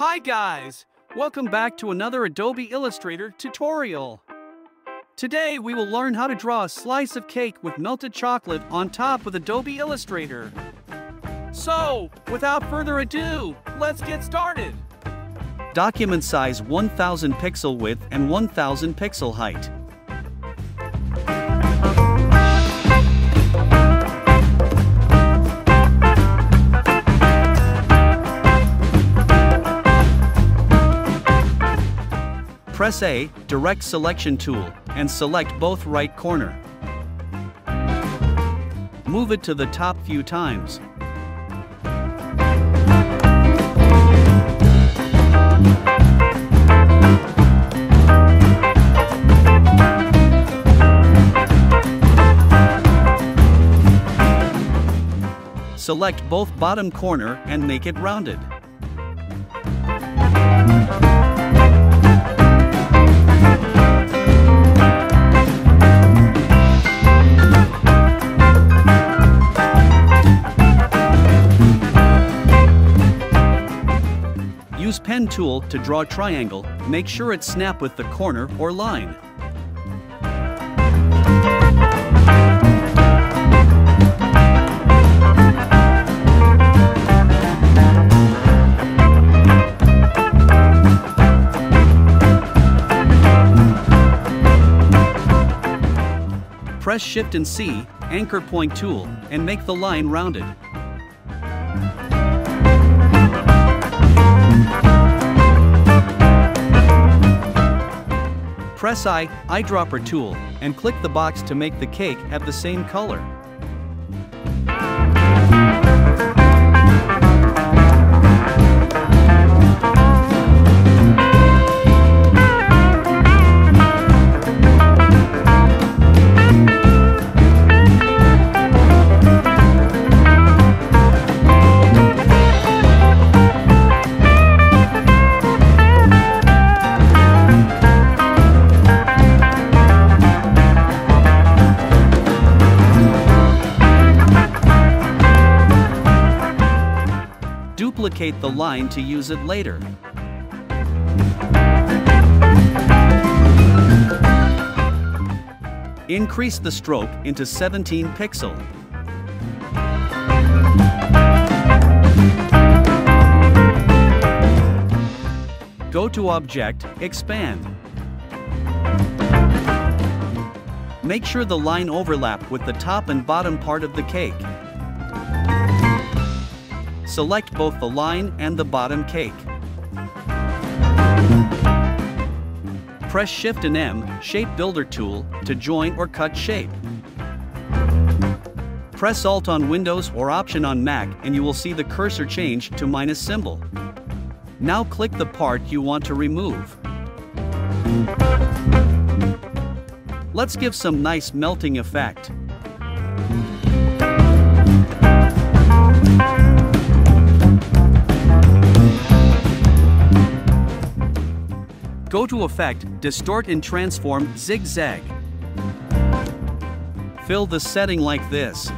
Hi guys! Welcome back to another Adobe Illustrator tutorial. Today we will learn how to draw a slice of cake with melted chocolate on top with Adobe Illustrator. So, without further ado, let's get started. Document size 1000 pixel width and 1000 pixel height. Press A, Direct Selection tool, and select both right corner. Move it to the top few times. Select both bottom corner and make it rounded. Use pen tool to draw triangle, make sure it snap with the corner or line. Press Shift and C, anchor point tool, and make the line rounded. Press I, eyedropper tool, and click the box to make the cake have the same color. Duplicate the line to use it later. Increase the stroke into 17 pixel. Go to Object, Expand. Make sure the line overlap with the top and bottom part of the cake. Select both the line and the bottom cake. Press Shift and M, Shape Builder tool, to join or cut shape. Press Alt on Windows or Option on Mac and you will see the cursor change to minus symbol. Now click the part you want to remove. Let's give some nice melting effect. Go to Effect, Distort and Transform Zigzag. Fill the setting like this.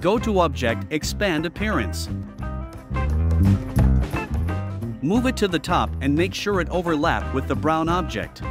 Go to Object, Expand Appearance. Move it to the top and make sure it overlap with the brown object.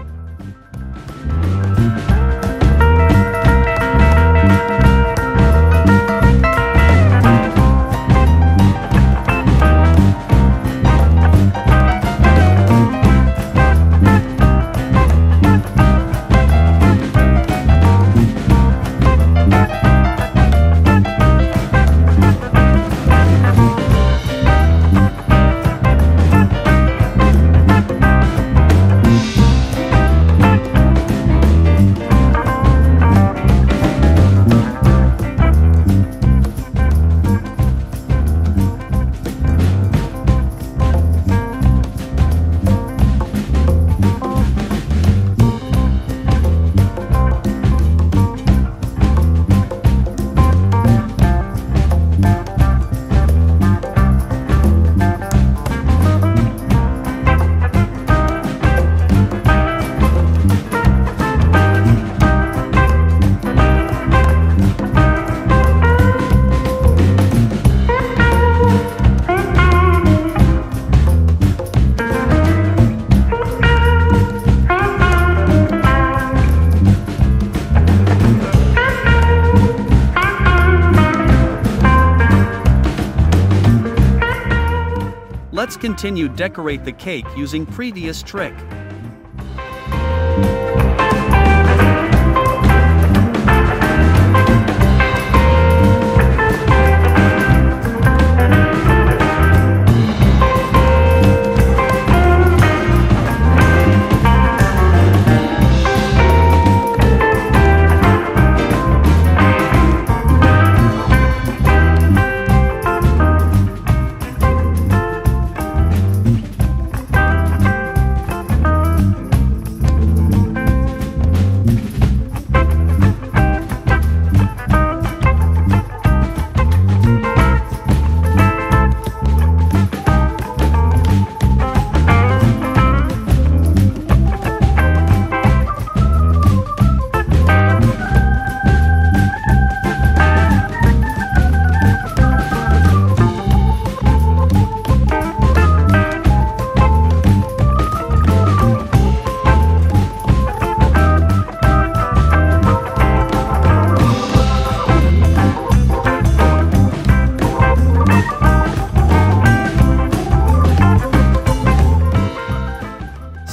Continue decorate the cake using previous trick.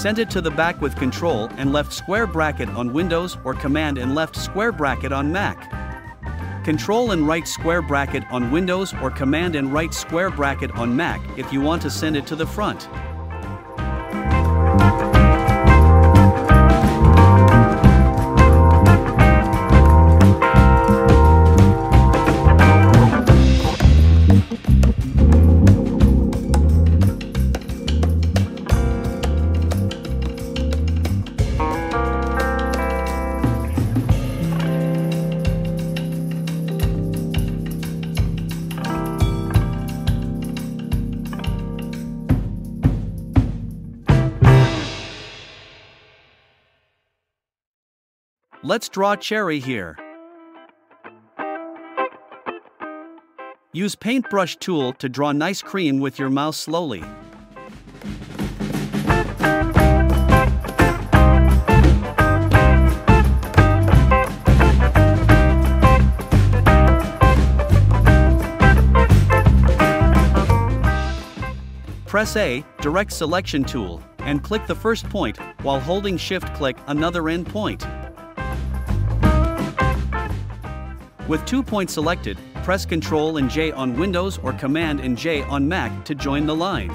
Send it to the back with Control and left square bracket on Windows or Command and left square bracket on Mac. Control and right square bracket on Windows or Command and right square bracket on Mac if you want to send it to the front. Let's draw cherry here. Use paintbrush tool to draw nice cream with your mouse slowly. Press A, Direct Selection tool, and click the first point while holding Shift click another end With two points selected, press Ctrl and J on Windows or Command and J on Mac to join the line.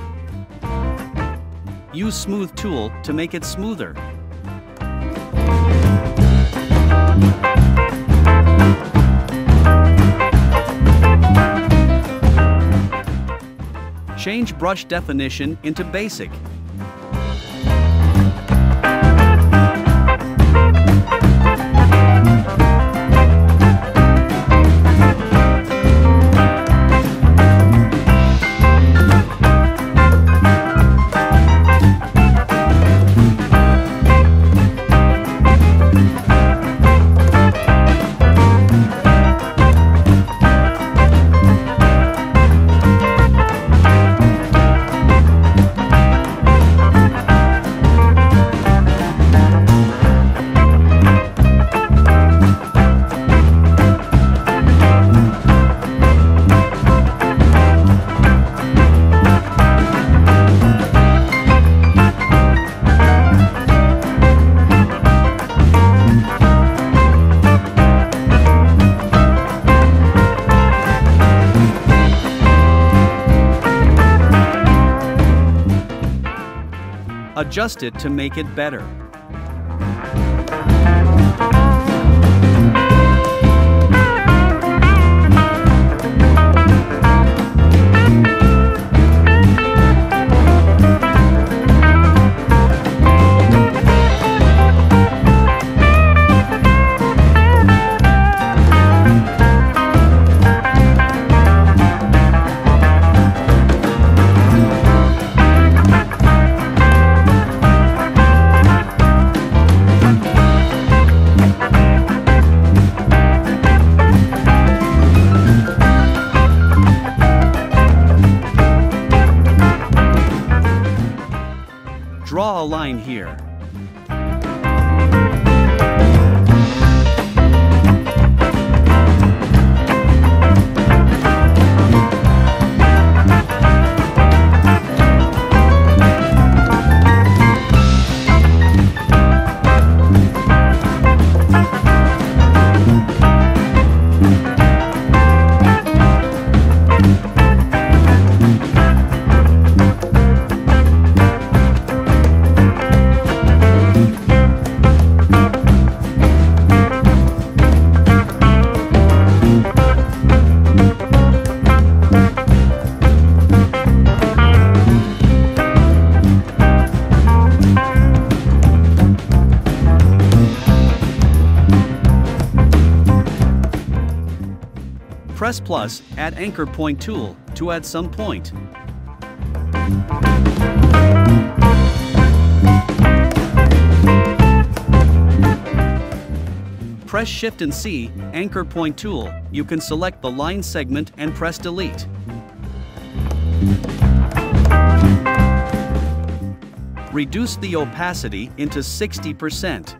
Use Smooth tool to make it smoother. Change brush definition into basic. Adjust it to make it better. Draw a line here. Press plus, add anchor point tool, to add some point. Press Shift and C, Anchor Point tool, you can select the line segment and press Delete. Reduce the opacity into 60%.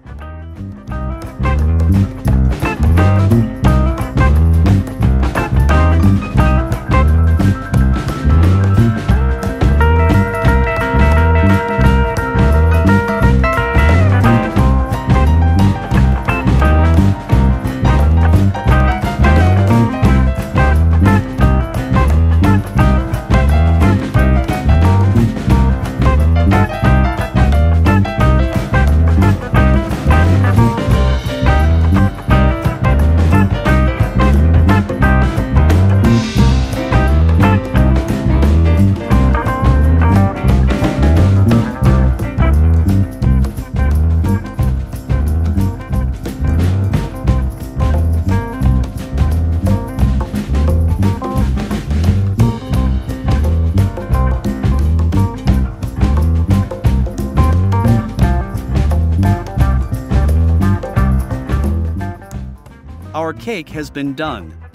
Cake has been done.